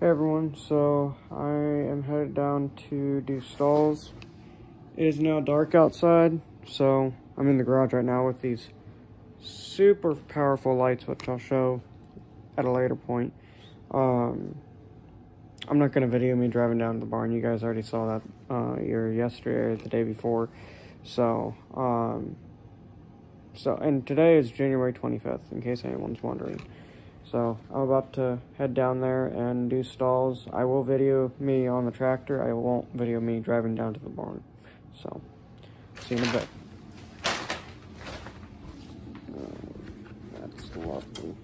Hey everyone, so I am headed down to do stalls. It is now dark outside, so I'm in the garage right now with these super powerful lights, which I'll show at a later point. Um, I'm not going to video me driving down to the barn. You guys already saw that uh, either yesterday or the day before. So, um, so, and today is January 25th, in case anyone's wondering. So I'm about to head down there and do stalls. I will video me on the tractor. I won't video me driving down to the barn. So, see you in a bit. Uh, that's lovely.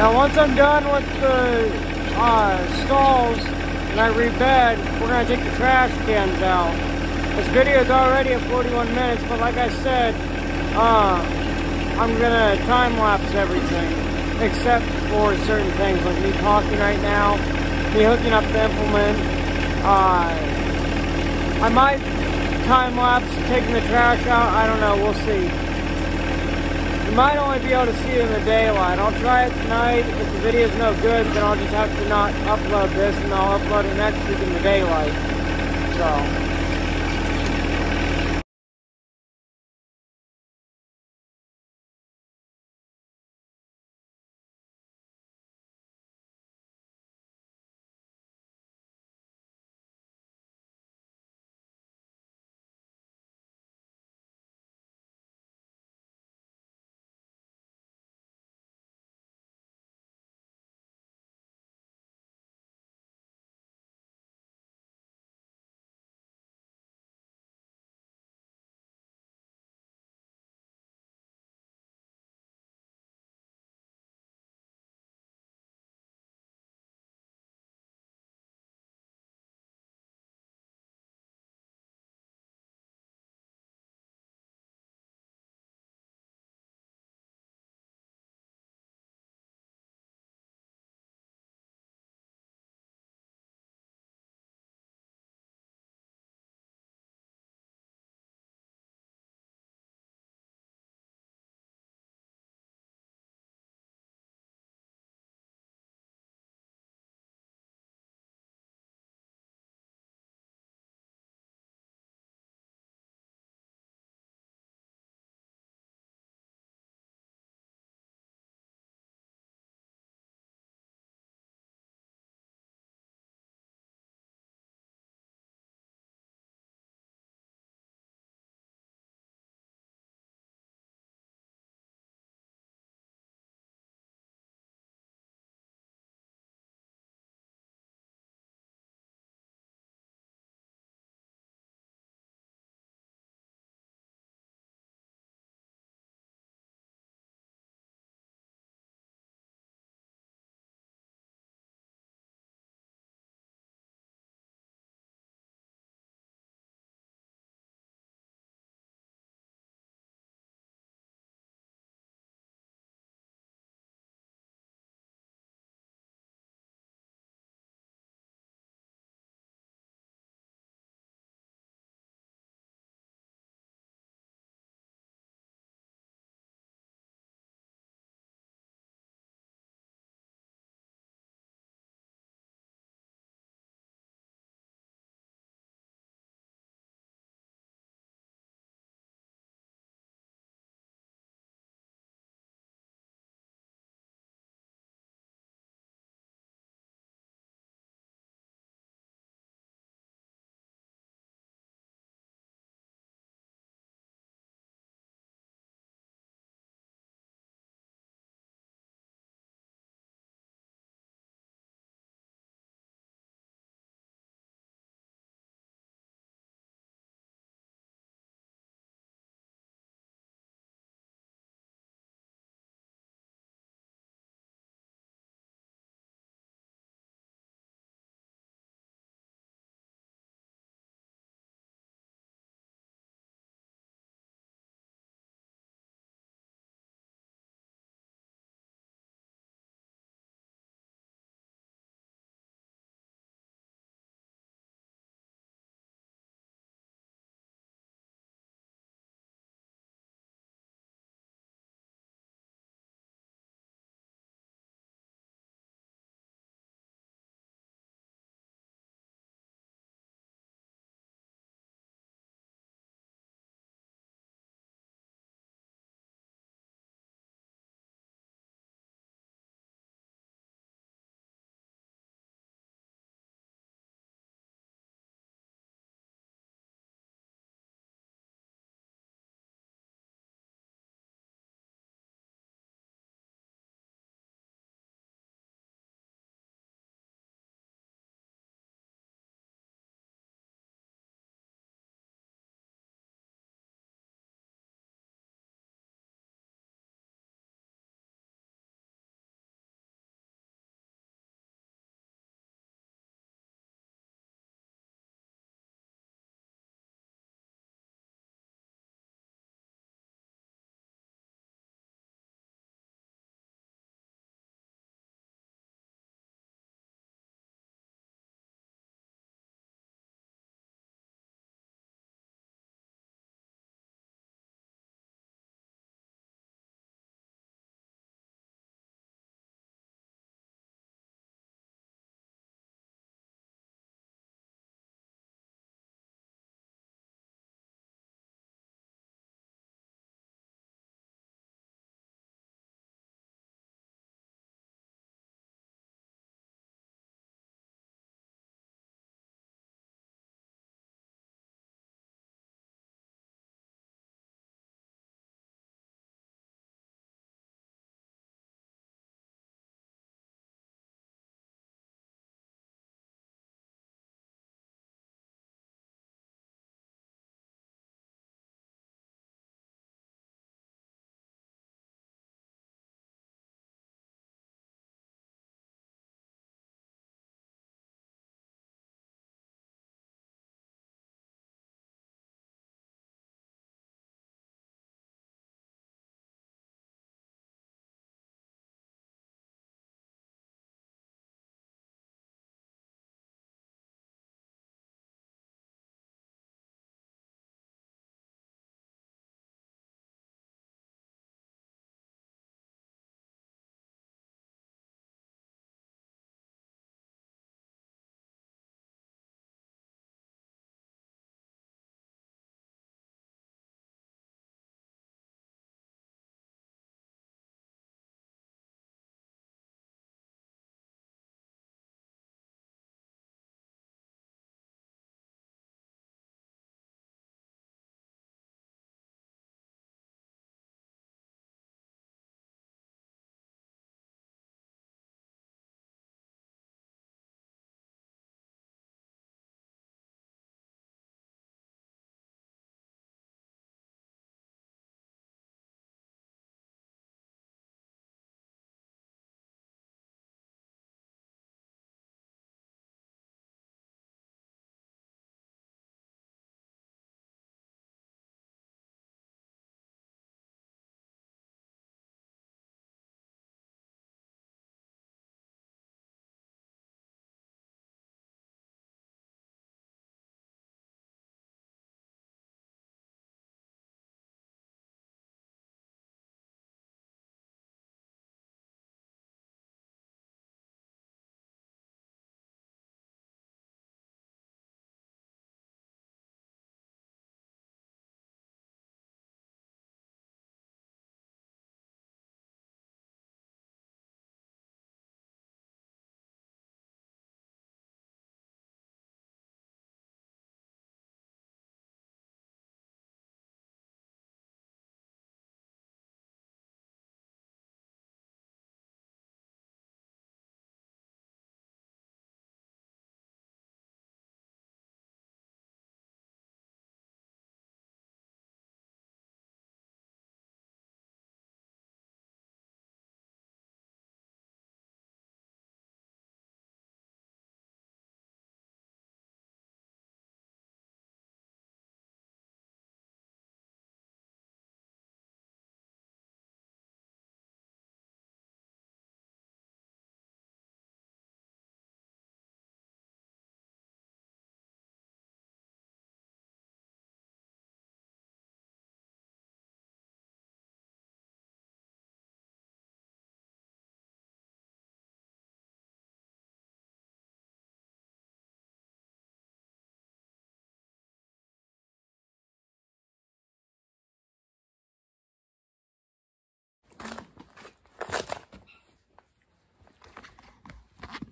Now once I'm done with the uh, stalls and I rebed, we're gonna take the trash cans out. This video is already at 41 minutes, but like I said, uh, I'm gonna time lapse everything except for certain things like me talking right now, me hooking up the implement. Uh, I might time lapse taking the trash out. I don't know. We'll see. You might only be able to see it in the daylight. I'll try it tonight. If the video's no good, then I'll just have to not upload this, and I'll upload it next week in the daylight. So.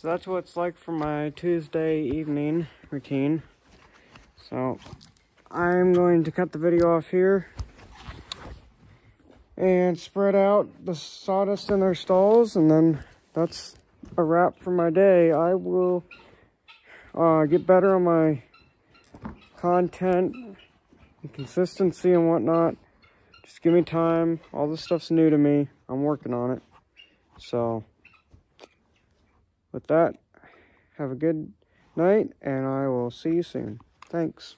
So that's what it's like for my Tuesday evening routine. So I'm going to cut the video off here and spread out the sawdust in their stalls and then that's a wrap for my day. I will uh, get better on my content and consistency and whatnot. Just give me time. All this stuff's new to me. I'm working on it. So, with that, have a good night and I will see you soon. Thanks.